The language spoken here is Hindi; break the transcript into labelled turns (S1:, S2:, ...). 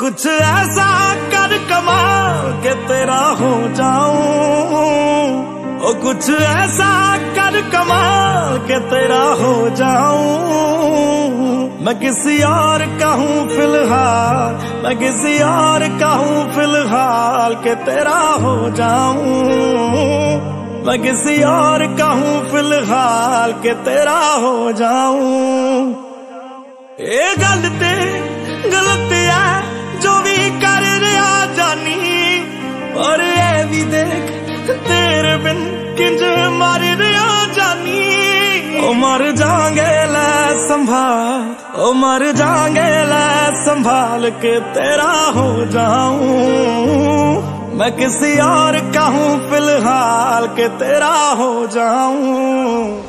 S1: कुछ ऐसा कर कमाल के तेरा हो जाऊँ। ओ, कुछ ऐसा कर कमाल के तेरा हो जाऊँ। मैं किसी और का हूँ फ़िलहाल, मैं किसी और का हूँ फ़िलहाल के तेरा हो जाऊँ। मैं किसी और का हूँ फ़िलहाल के तेरा हो जाऊँ। ये गल ते गलत और ये भी देख, तेरे बिन किंज मर जानी। ओ मर जाएँगे, ले संभाल। ओ मर जाएँगे, ले संभाल के तेरा हो जाऊँ। मैं किसी और का फ़िलहाल के तेरा हो जाऊँ।